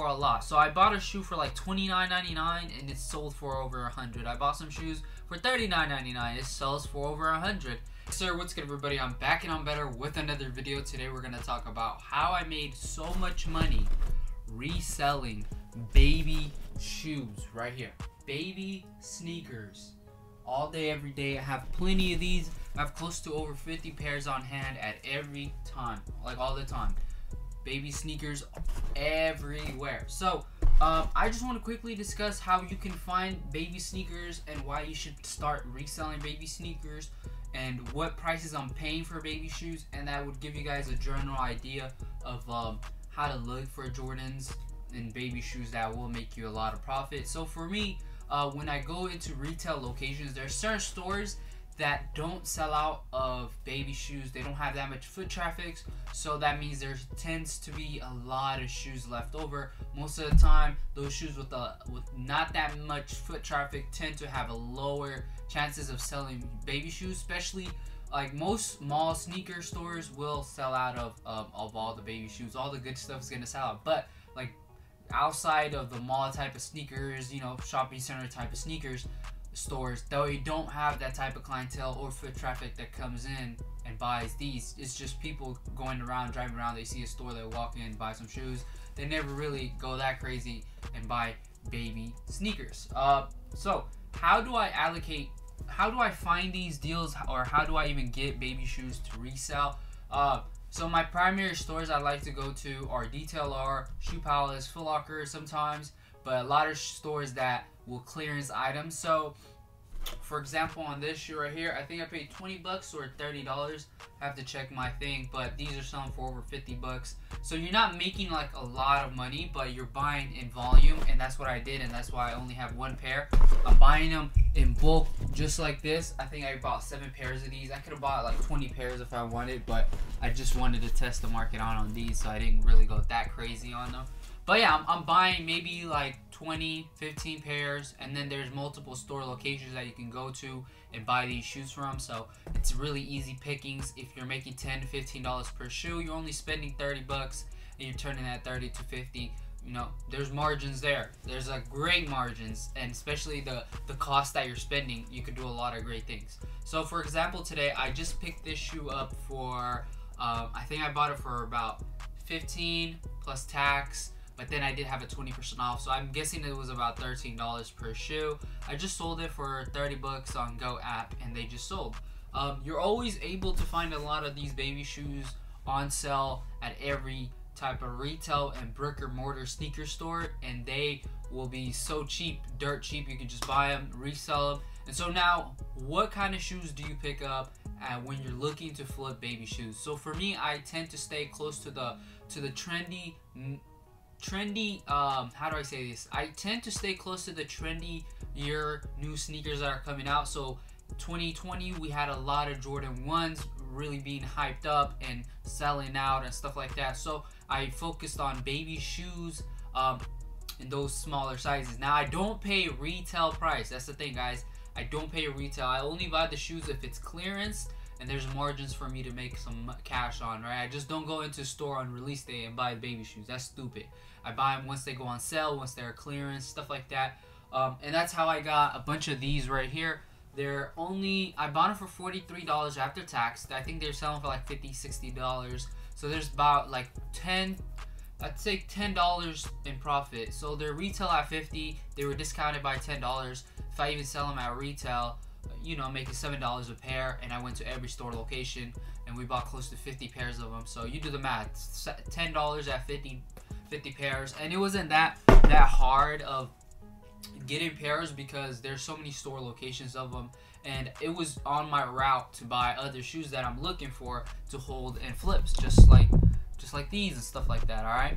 for a lot. So I bought a shoe for like $29.99 and it sold for over 100 I bought some shoes for $39.99. It sells for over 100 Sir, what's good everybody? I'm back and I'm better with another video. Today we're going to talk about how I made so much money reselling baby shoes right here. Baby sneakers. All day, every day. I have plenty of these. I have close to over 50 pairs on hand at every time. Like all the time baby sneakers everywhere. So, um, I just want to quickly discuss how you can find baby sneakers and why you should start reselling baby sneakers and what prices I'm paying for baby shoes and that would give you guys a general idea of um, how to look for Jordans and baby shoes that will make you a lot of profit. So for me, uh, when I go into retail locations, there are certain stores that don't sell out of baby shoes. They don't have that much foot traffic, so that means there tends to be a lot of shoes left over. Most of the time, those shoes with a with not that much foot traffic tend to have a lower chances of selling baby shoes, especially like most mall sneaker stores will sell out of um, of all the baby shoes. All the good stuff is gonna sell out, but like outside of the mall type of sneakers, you know, shopping center type of sneakers, stores, though you don't have that type of clientele or foot traffic that comes in and buys these. It's just people going around, driving around. They see a store, they walk in, buy some shoes. They never really go that crazy and buy baby sneakers. Uh, so how do I allocate? How do I find these deals, or how do I even get baby shoes to resell? Uh, so my primary stores I like to go to are DTLR, Shoe Palace, Foot Locker sometimes, but a lot of stores that will clearance items. So, for example, on this shoe right here, I think I paid 20 bucks or $30. I have to check my thing, but these are selling for over 50 bucks. So you're not making like a lot of money, but you're buying in volume, and that's what I did, and that's why I only have one pair. I'm buying them in bulk, just like this. I think I bought seven pairs of these. I could have bought like 20 pairs if I wanted, but I just wanted to test the market on on these, so I didn't really go that crazy on them. But yeah, I'm, I'm buying maybe like 20, 15 pairs, and then there's multiple store locations that you can go to and buy these shoes from. So it's really easy pickings. If you're making 10 to 15 dollars per shoe, you're only spending 30 bucks, and you're turning that 30 to 50. You know, there's margins there. There's a great margins, and especially the the cost that you're spending, you could do a lot of great things. So for example, today I just picked this shoe up for, um, I think I bought it for about 15 plus tax but then I did have a 20% off, so I'm guessing it was about $13 per shoe. I just sold it for 30 bucks on GOAT app, and they just sold. Um, you're always able to find a lot of these baby shoes on sale at every type of retail and brick or mortar sneaker store, and they will be so cheap, dirt cheap. You can just buy them, resell them. And so now, what kind of shoes do you pick up uh, when you're looking to flip baby shoes? So for me, I tend to stay close to the to the trendy trendy um how do i say this? I tend to stay close to the trendy year new sneakers that are coming out. So 2020 we had a lot of jordan 1s really being hyped up and selling out and stuff like that. So i focused on baby shoes um in those smaller sizes. Now i don't pay retail price. That's the thing guys. I don't pay retail. I only buy the shoes if it's clearance and there's margins for me to make some cash on, right? I just don't go into store on release day and buy baby shoes. That's stupid. I buy them once they go on sale, once they're clearance, stuff like that. Um, and that's how I got a bunch of these right here. They're only, I bought them for $43 after tax. I think they're selling for like $50, $60. So there's about like 10, I'd say $10 in profit. So they're retail at 50 They were discounted by $10. If I even sell them at retail, you know, making seven dollars a pair, and I went to every store location, and we bought close to 50 pairs of them. So you do the math, ten dollars at 50, 50 pairs, and it wasn't that that hard of getting pairs because there's so many store locations of them and it was on my route to buy other shoes that I'm looking for to hold and flips just like just like these and stuff like that all right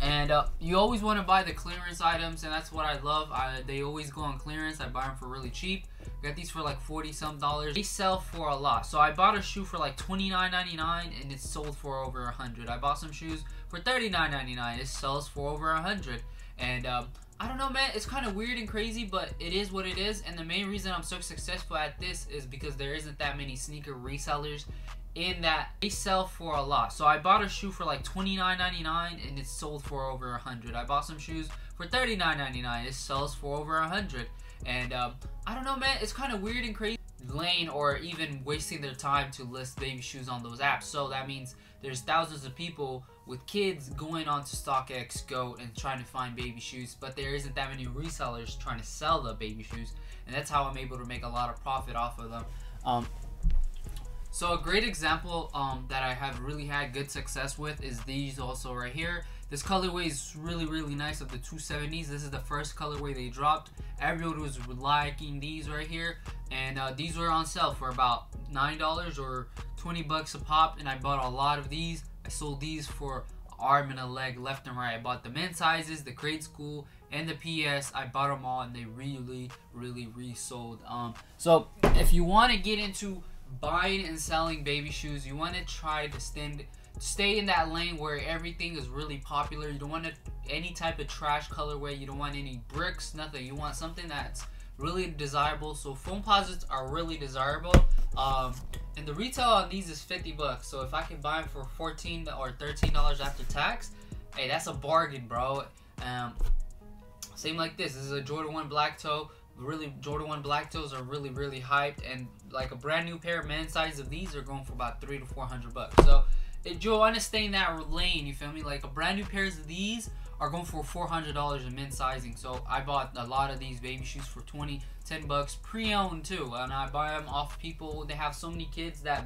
and uh, you always want to buy the clearance items and that's what I love. I, they always go on clearance. I buy them for really cheap got these for like 40 some dollars they sell for a lot so I bought a shoe for like 29.99 and it sold for over 100 I bought some shoes for 39.99 it sells for over 100 and um, I don't know, man. It's kind of weird and crazy, but it is what it is. And the main reason I'm so successful at this is because there isn't that many sneaker resellers in that they sell for a lot. So I bought a shoe for like $29.99 and it's sold for over a 100 I bought some shoes for $39.99. It sells for over a 100 And um, I don't know, man. It's kind of weird and crazy laying or even wasting their time to list baby shoes on those apps. So that means there's thousands of people with kids going on to StockX, GOAT, and trying to find baby shoes, but there isn't that many resellers trying to sell the baby shoes, and that's how I'm able to make a lot of profit off of them. Um, so a great example um, that I have really had good success with is these also right here. This colorway is really, really nice of the 270s. This is the first colorway they dropped. Everyone was liking these right here. And uh, these were on sale for about $9 or 20 bucks a pop. And I bought a lot of these. I sold these for arm and a leg left and right. I bought the men's sizes, the grade school, and the PS. I bought them all and they really, really resold. Um, so if you want to get into buying and selling baby shoes, you want to try to stand stay in that lane where everything is really popular. You don't want any type of trash colorway. You don't want any bricks, nothing. You want something that's really desirable. So Foamposites are really desirable. Um, and the retail on these is 50 bucks. So if I can buy them for 14 or 13 dollars after tax, hey, that's a bargain, bro. Um, same like this. This is a Jordan 1 black toe. Really, Jordan 1 black toes are really, really hyped. And like a brand new pair of men's size of these are going for about three to 400 bucks. So if you want to stay in that lane, you feel me? Like a brand new pairs of these are going for $400 in men's sizing. So I bought a lot of these baby shoes for 20, 10 bucks pre-owned too. And I buy them off people. They have so many kids that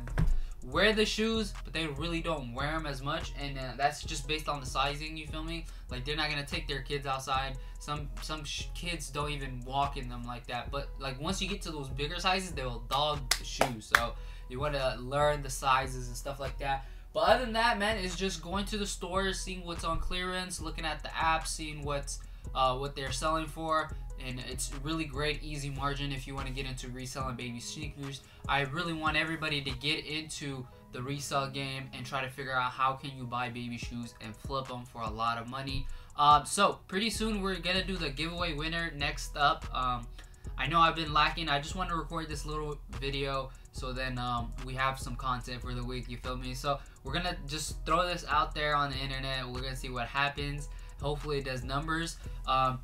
wear the shoes, but they really don't wear them as much, and uh, that's just based on the sizing. You feel me? Like they're not gonna take their kids outside. Some some kids don't even walk in them like that. But like once you get to those bigger sizes, they will dog the shoes. So you want to learn the sizes and stuff like that. But other than that, man, it's just going to the stores, seeing what's on clearance, looking at the app, seeing what's uh, what they're selling for, and it's really great, easy margin if you want to get into reselling baby sneakers. I really want everybody to get into the resale game and try to figure out how can you buy baby shoes and flip them for a lot of money. Um, so pretty soon we're gonna do the giveaway winner next up. Um, I know I've been lacking. I just want to record this little video so then um, we have some content for the week. You feel me? So we're gonna just throw this out there on the internet. We're gonna see what happens. Hopefully it does numbers. Um,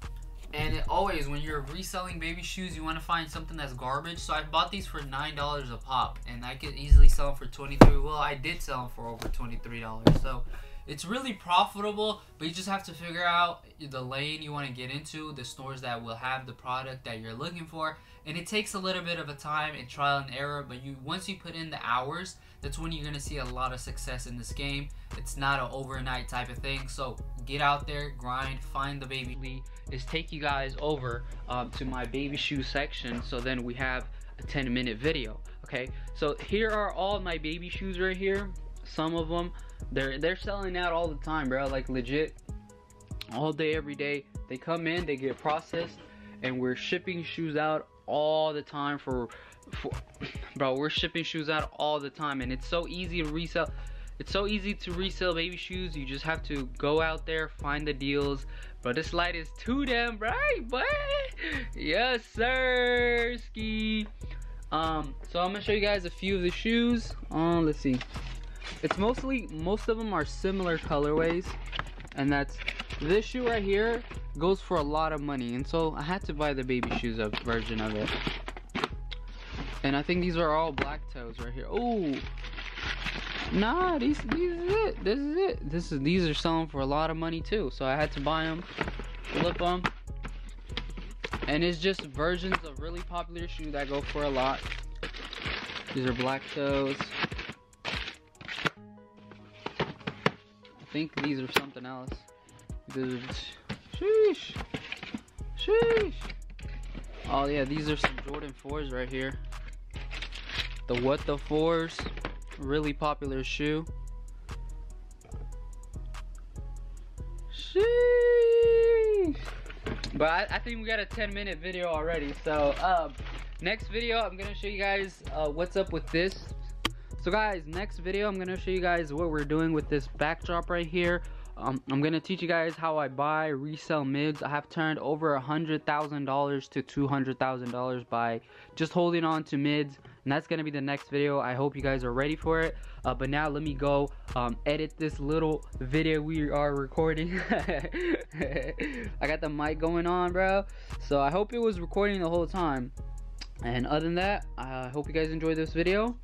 and it, always when you're reselling baby shoes, you want to find something that's garbage. So I bought these for nine dollars a pop, and I could easily sell them for twenty three. Well, I did sell them for over twenty three dollars. So it's really profitable, but you just have to figure out the lane you want to get into, the stores that will have the product that you're looking for, and it takes a little bit of a time and trial and error. But you once you put in the hours, that's when you're gonna see a lot of success in this game. It's not an overnight type of thing. So get out there, grind, find the baby. Lee Is take you guys over um, to my baby shoe section. So then we have a 10 minute video. Okay, so here are all my baby shoes right here. Some of them they're they're selling out all the time, bro. Like legit, all day, every day. They come in, they get processed, and we're shipping shoes out all the time for, for bro. We're shipping shoes out all the time, and it's so easy to resell. It's so easy to resell baby shoes. You just have to go out there, find the deals. But this light is too damn bright, boy. Yes, sir. Ski. Um, so I'm gonna show you guys a few of the shoes. Um, let's see. It's mostly, most of them are similar colorways. And that's, this shoe right here goes for a lot of money. And so I had to buy the baby shoes version of it. And I think these are all black toes right here. Oh, nah, these, these is it. This is it. This is, these are selling for a lot of money too. So I had to buy them, flip them. And it's just versions of really popular shoes that go for a lot. These are black toes. Think these are something else. sheesh. Sheesh. Oh yeah, these are some Jordan 4s right here. The What the 4s. Really popular shoe. Sheesh. But I, I, think we got a 10 minute video already. So um, next video, I'm going to show you guys uh, what's up with this so guys, next video I'm going to show you guys what we're doing with this backdrop right here. um, I'm gonna teach you guys how I buy resell mids. I have turned over a hundred thousand dollars to two hundred thousand dollars by just holding on to mids and that's gonna be the next video. I hope you guys are ready for it. Uh, but now let me go um, edit this little video we are recording. I got the mic going on bro. So I hope it was recording the whole time. And other than that I hope you guys enjoyed this video